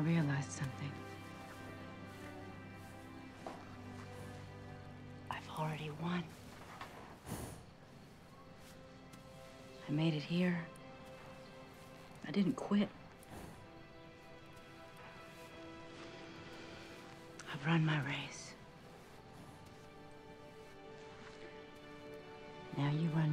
I realized something. I've already won. I made it here. I didn't quit. I've run my race. Now you run